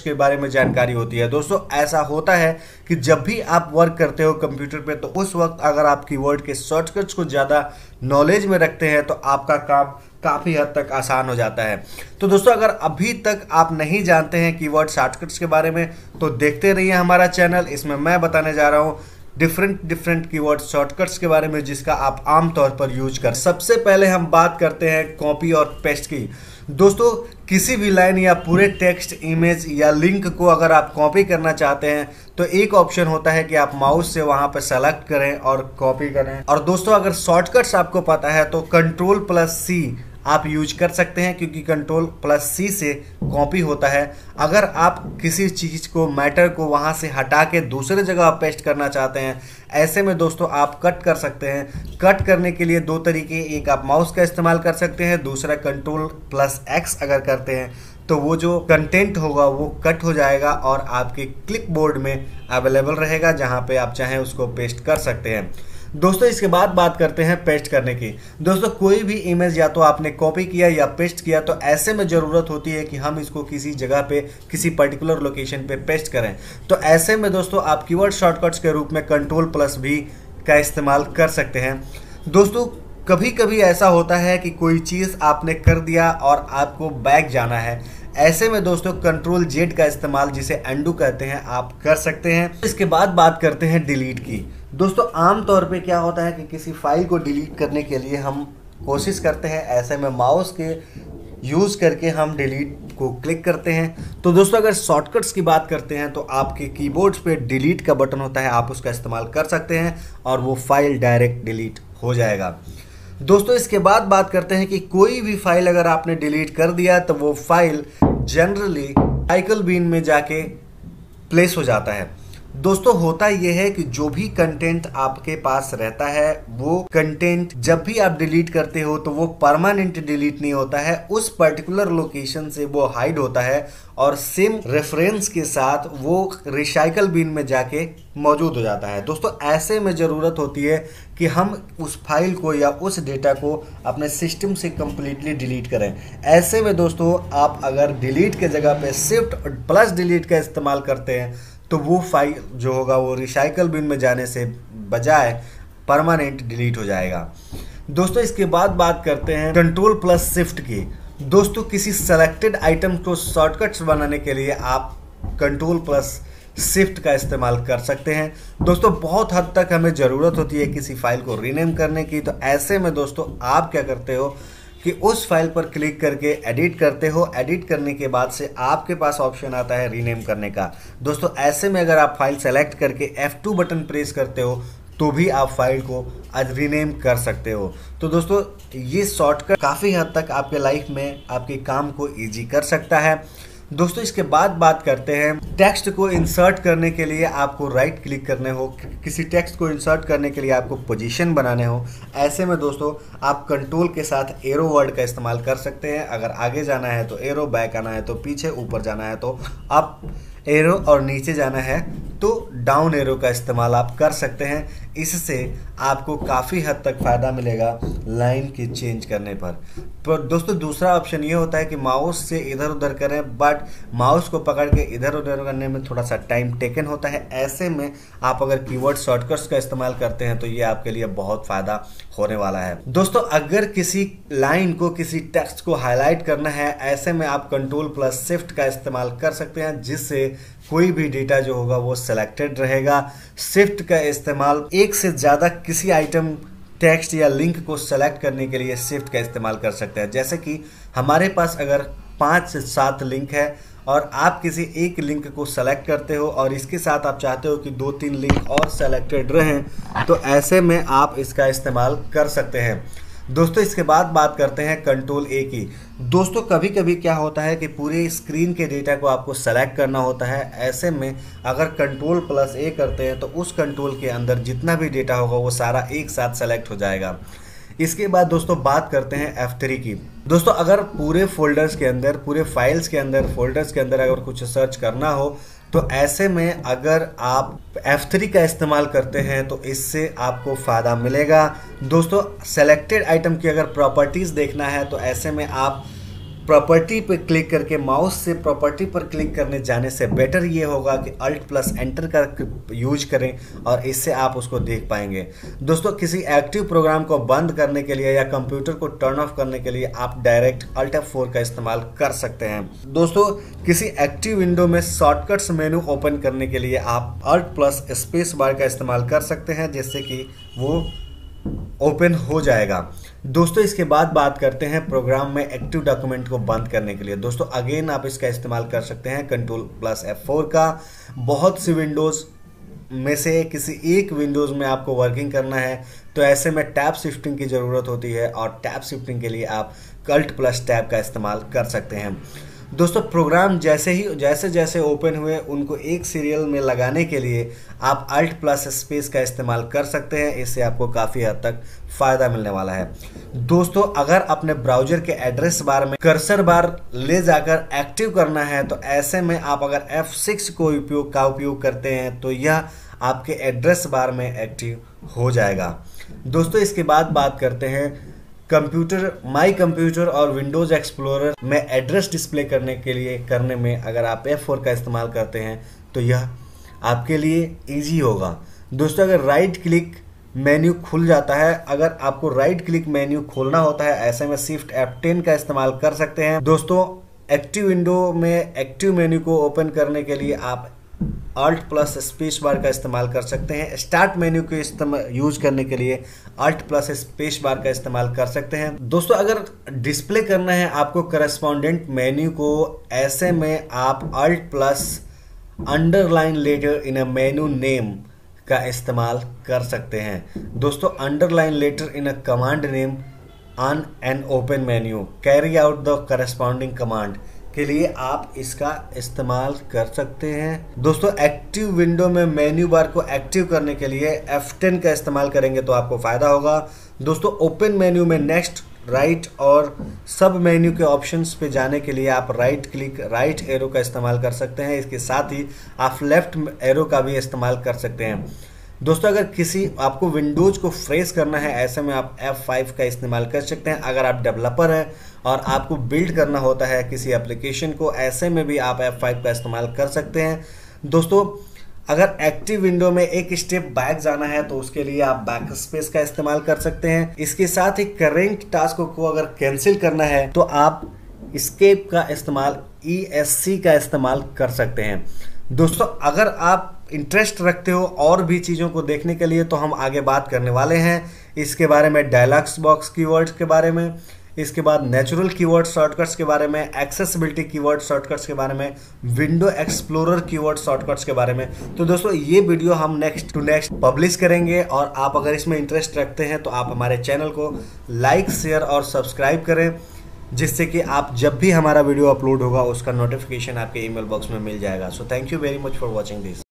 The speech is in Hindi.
के बारे में जानकारी होती है। दोस्तों, ऐसा होता है कि जब भी आप वर्क करते हो कंप्यूटर पे तो उस वक्त अगर आप कीवर्ड के शॉर्टकट्स को ज़्यादा नॉलेज में रखते हैं तो आपका काम काफ़ी हद तक आसान हो जाता है। तो दोस्तों, अगर अभी तक आप नहीं जानते हैं कीवर्ड शॉर्टकट्स के बारे में तो देखते रहिए हमारा चैनल इसमें मैं बताने जा रहा हूँ डिफरेंट डिफरेंट कीवर्ड शॉर्टकट्स के बारे में, जिसका आप आमतौर पर यूज़ कर। सबसे पहले हम बात करते हैं कॉपी और पेस्ट की। दोस्तों किसी भी लाइन या पूरे टेक्स्ट, इमेज या लिंक को अगर आप कॉपी करना चाहते हैं तो एक ऑप्शन होता है कि आप माउस से वहाँ पर सेलेक्ट करें और कॉपी करें। और दोस्तों, अगर शॉर्टकट्स आपको पता है तो कंट्रोल प्लस सी आप यूज़ कर सकते हैं क्योंकि कंट्रोल प्लस सी से कॉपी होता है। अगर आप किसी चीज़ को मैटर को वहाँ से हटा के दूसरे जगह पेस्ट करना चाहते हैं, ऐसे में दोस्तों आप कट कर सकते हैं। कट करने के लिए दो तरीके, एक आप माउस का इस्तेमाल कर सकते हैं, दूसरा कंट्रोल प्लस एक्स अगर करते हैं तो वो जो कंटेंट होगा वो कट हो जाएगा और आपके क्लिक बोर्ड में अवेलेबल रहेगा, जहाँ पे आप चाहें उसको पेस्ट कर सकते हैं। दोस्तों, इसके बाद बात करते हैं पेस्ट करने की। दोस्तों, कोई भी इमेज या तो आपने कॉपी किया या पेस्ट किया तो ऐसे में ज़रूरत होती है कि हम इसको किसी जगह पे, किसी पर्टिकुलर लोकेशन पे पेस्ट करें। तो ऐसे में दोस्तों, आप कीवर्ड शॉर्टकट्स के रूप में कंट्रोल प्लस भी का इस्तेमाल कर सकते हैं। दोस्तों कभी कभी ऐसा होता है कि कोई चीज़ आपने कर दिया और आपको बैक जाना है। ऐसे में दोस्तों कंट्रोल जेड का इस्तेमाल, जिसे एंडू कहते हैं, आप कर सकते हैं। इसके बाद बात करते हैं डिलीट की। दोस्तों आम तौर पे क्या होता है कि किसी फ़ाइल को डिलीट करने के लिए हम कोशिश करते हैं, ऐसे में माउस के यूज़ करके हम डिलीट को क्लिक करते हैं। तो दोस्तों, अगर शॉर्टकट्स की बात करते हैं तो आपके कीबोर्ड्स पे डिलीट का बटन होता है, आप उसका इस्तेमाल कर सकते हैं और वो फ़ाइल डायरेक्ट डिलीट हो जाएगा। दोस्तों, इसके बाद बात करते हैं कि कोई भी फ़ाइल अगर आपने डिलीट कर दिया तो वो फ़ाइल जनरली साइकिल बीन में जाके प्लेस हो जाता है। दोस्तों, होता यह है कि जो भी कंटेंट आपके पास रहता है, वो कंटेंट जब भी आप डिलीट करते हो तो वो परमानेंट डिलीट नहीं होता है। उस पर्टिकुलर लोकेशन से वो हाइड होता है और सेम रेफरेंस के साथ वो रिसाइकल बिन में जाके मौजूद हो जाता है। दोस्तों, ऐसे में ज़रूरत होती है कि हम उस फ़ाइल को या उस डेटा को अपने सिस्टम से कम्प्लीटली डिलीट करें। ऐसे में दोस्तों, आप अगर डिलीट के जगह पे शिफ्ट प्लस डिलीट का इस्तेमाल करते हैं तो वो फ़ाइल जो होगा वो रिसाइकल बिन में जाने से बजाय परमानेंट डिलीट हो जाएगा। दोस्तों, इसके बाद बात करते हैं कंट्रोल प्लस शिफ्ट की। दोस्तों, किसी सेलेक्टेड आइटम को शॉर्टकट्स बनाने के लिए आप कंट्रोल प्लस शिफ्ट का इस्तेमाल कर सकते हैं। दोस्तों, बहुत हद तक हमें ज़रूरत होती है किसी फ़ाइल को रीनेम करने की। तो ऐसे में दोस्तों, आप क्या करते हो? कि उस फ़ाइल पर क्लिक करके एडिट करते हो। एडिट करने के बाद से आपके पास ऑप्शन आता है रीनेम करने का। दोस्तों, ऐसे में अगर आप फ़ाइल सेलेक्ट करके F2 बटन प्रेस करते हो तो भी आप फ़ाइल को आज रीनेम कर सकते हो। तो दोस्तों, ये शॉर्टकट काफ़ी हद तक आपके लाइफ में आपके काम को ईजी कर सकता है। दोस्तों, इसके बाद बात करते हैं टेक्स्ट को इंसर्ट करने के लिए आपको राइट क्लिक करने हो किसी टेक्स्ट को इंसर्ट करने के लिए आपको पोजीशन बनाने हो। ऐसे में दोस्तों, आप कंट्रोल के साथ एरो वर्ड का इस्तेमाल कर सकते हैं। अगर आगे जाना है तो एरो बैक आना है तो पीछे, ऊपर जाना है तो आप एरो और नीचे जाना है तो डाउन एरो का इस्तेमाल आप कर सकते हैं। इससे आपको काफ़ी हद तक फ़ायदा मिलेगा लाइन की चेंज करने पर। पर दोस्तों, दूसरा ऑप्शन ये होता है कि माउस से इधर उधर करें बट माउस को पकड़ के इधर उधर करने में थोड़ा सा टाइम टेकन होता है। ऐसे में आप अगर कीवर्ड शॉर्टकट्स का इस्तेमाल करते हैं तो ये आपके लिए बहुत फ़ायदा होने वाला है। दोस्तों, अगर किसी लाइन को, किसी टेक्स्ट को हाईलाइट करना है, ऐसे में आप कंट्रोल प्लस शिफ्ट का इस्तेमाल कर सकते हैं, जिससे कोई भी डेटा जो होगा वो सिलेक्टेड रहेगा। शिफ्ट का इस्तेमाल एक से ज़्यादा किसी आइटम टेक्स्ट या लिंक को सेलेक्ट करने के लिए शिफ्ट का इस्तेमाल कर सकते हैं। जैसे कि हमारे पास अगर पाँच से सात लिंक है और आप किसी एक लिंक को सेलेक्ट करते हो और इसके साथ आप चाहते हो कि दो तीन लिंक और सेलेक्टेड रहें तो ऐसे में आप इसका इस्तेमाल कर सकते हैं। दोस्तों, इसके बाद बात करते हैं कंट्रोल ए की। दोस्तों कभी कभी क्या होता है कि पूरे स्क्रीन के डेटा को आपको सेलेक्ट करना होता है। ऐसे में अगर कंट्रोल प्लस ए करते हैं तो उस कंट्रोल के अंदर जितना भी डेटा होगा, वो सारा एक साथ सेलेक्ट हो जाएगा। इसके बाद दोस्तों, बात करते हैं F3 की। दोस्तों, अगर पूरे फोल्डर्स के अंदर, पूरे फाइल्स के अंदर फोल्डर्स के अंदर अगर कुछ सर्च करना हो तो ऐसे में अगर आप F3 का इस्तेमाल करते हैं तो इससे आपको फ़ायदा मिलेगा। दोस्तों सेलेक्टेड आइटम की अगर प्रॉपर्टीज़ देखना है तो ऐसे में आप प्रॉपर्टी पर क्लिक करके माउस से प्रॉपर्टी पर क्लिक करने जाने से बेटर ये होगा कि अल्ट प्लस एंटर का यूज़ करें और इससे आप उसको देख पाएँगे। दोस्तों, किसी एक्टिव प्रोग्राम को बंद करने के लिए या कंप्यूटर को टर्न ऑफ़ करने के लिए आप डायरेक्ट अल्ट एफ़ फोर का इस्तेमाल कर सकते हैं। दोस्तों, किसी एक्टिव विंडो में शॉर्टकट्स मेनू ओपन करने के लिए आप अल्ट प्लस स्पेस बार का इस्तेमाल कर सकते हैं, जिससे कि वो ओपन हो जाएगा। दोस्तों, इसके बाद बात करते हैं प्रोग्राम में एक्टिव डॉक्यूमेंट को बंद करने के लिए। दोस्तों, अगेन आप इसका इस्तेमाल कर सकते हैं कंट्रोल प्लस एफ़ फोर का। बहुत सी विंडोज़ में से किसी एक विंडोज़ में आपको वर्किंग करना है तो ऐसे में टैब शिफ्टिंग की ज़रूरत होती है और टैब शिफ्टिंग के लिए आप कल्ट प्लस टैब का इस्तेमाल कर सकते हैं। दोस्तों, प्रोग्राम जैसे ही जैसे जैसे ओपन हुए, उनको एक सीरियल में लगाने के लिए आप अल्ट प्लस स्पेस का इस्तेमाल कर सकते हैं। इससे आपको काफ़ी हद तक फ़ायदा मिलने वाला है। दोस्तों, अगर अपने ब्राउज़र के एड्रेस बार में कर्सर बार ले जाकर एक्टिव करना है तो ऐसे में आप अगर F6 को उपयोग का उपयोग करते हैं तो यह आपके एड्रेस बार में एक्टिव हो जाएगा। दोस्तों, इसके बाद बात करते हैं कंप्यूटर माई कंप्यूटर और विंडोज़ एक्सप्लोरर में एड्रेस डिस्प्ले करने के लिए, करने में अगर आप F4 का इस्तेमाल करते हैं तो यह आपके लिए इजी होगा। दोस्तों, अगर राइट क्लिक मेन्यू खुल जाता है, अगर आपको राइट क्लिक मेन्यू खोलना होता है, ऐसे में शिफ्ट F10 का इस्तेमाल कर सकते हैं। दोस्तों एक्टिव विंडो में एक्टिव मेन्यू को ओपन करने के लिए आप अल्ट प्लस स्पेस बार का इस्तेमाल कर सकते हैं। स्टार्ट मेन्यू के यूज़ करने के लिए अल्ट प्लस स्पेस बार का इस्तेमाल कर सकते हैं। दोस्तों, अगर डिस्प्ले करना है आपको करस्पॉन्डेंट मेन्यू को, ऐसे में आप Alt plus underline letter in a menu name का इस्तेमाल कर सकते हैं। दोस्तों underline letter in a command name on an open menu carry out the corresponding command के लिए आप इसका इस्तेमाल कर सकते हैं। दोस्तों एक्टिव विंडो में मेन्यू बार को एक्टिव करने के लिए F10 का इस्तेमाल करेंगे तो आपको फ़ायदा होगा। दोस्तों ओपन मेन्यू में नेक्स्ट राइट और सब मेन्यू के ऑप्शंस पे जाने के लिए आप राइट क्लिक राइट एरो का इस्तेमाल कर सकते हैं। इसके साथ ही आप लेफ़्ट एरो का भी इस्तेमाल कर सकते हैं। दोस्तों, अगर किसी आपको विंडोज़ को फ्रेश करना है, ऐसे में आप F5 का इस्तेमाल कर सकते हैं। अगर आप डेवलपर हैं और आपको बिल्ड करना होता है किसी एप्लीकेशन को, ऐसे में भी आप F5 का इस्तेमाल कर सकते हैं। दोस्तों, अगर एक्टिव विंडो में एक स्टेप बैक जाना है तो उसके लिए आप बैक स्पेस का इस्तेमाल कर सकते हैं। इसके साथ ही करेंट टास्क को अगर कैंसिल करना है तो आप स्केप का इस्तेमाल ई e का इस्तेमाल कर सकते हैं। दोस्तों, अगर आप इंटरेस्ट रखते हो और भी चीज़ों को देखने के लिए तो हम आगे बात करने वाले हैं। इसके बारे में डायलॉग्स बॉक्स कीवर्ड्स के बारे में, इसके बाद नेचुरल कीवर्ड शॉर्टकट्स के बारे में एक्सेसिबिलिटी कीवर्ड शॉर्टकट्स के बारे में विंडो एक्सप्लोरर कीवर्ड शॉर्टकट्स के बारे में। तो दोस्तों, ये वीडियो हम नेक्स्ट टू नेक्स्ट पब्लिश करेंगे और आप अगर इसमें इंटरेस्ट रखते हैं तो आप हमारे चैनल को लाइक शेयर और सब्सक्राइब करें। जिससे कि आप जब भी हमारा वीडियो अपलोड होगा, उसका नोटिफिकेशन आपके ईमेल बॉक्स में मिल जाएगा। So thank you very much for watching this